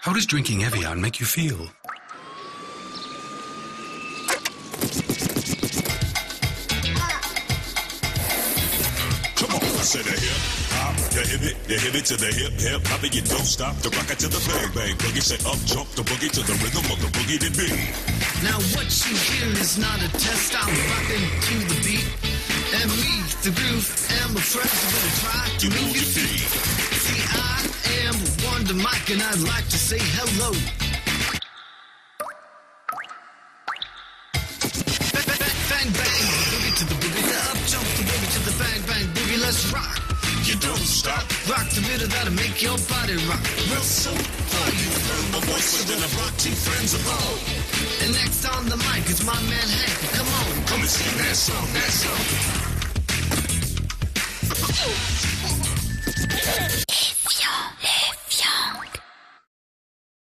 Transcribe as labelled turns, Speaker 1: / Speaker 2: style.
Speaker 1: How does drinking Evian make you feel?
Speaker 2: Come on, I said a hip hop, the hip it, the hip it to the hip hip hop, and you don't stop the rock it to the bang bang boogie. Say up jump the boogie to the rhythm of the boogie to beat.
Speaker 3: Now what you hear is not a test. I'm rocking to the beat. And me, the groove, and my friends are gonna try to
Speaker 2: You
Speaker 3: move
Speaker 2: move
Speaker 3: your
Speaker 2: your
Speaker 3: feet.
Speaker 2: feet.
Speaker 3: Wonder Mike, and I'd like to say hello. Bang, bang, boogie to the boogie, the up jump the boogie to the bang, bang, boogie. Let's rock.
Speaker 2: You don't stop.
Speaker 3: Rock the rhythm that'll make your body rock. Real soul for you.
Speaker 2: My voice within I brought two friends all.
Speaker 3: And next on the mic is my man Hank. Come on,
Speaker 2: Come and sing that song, that song.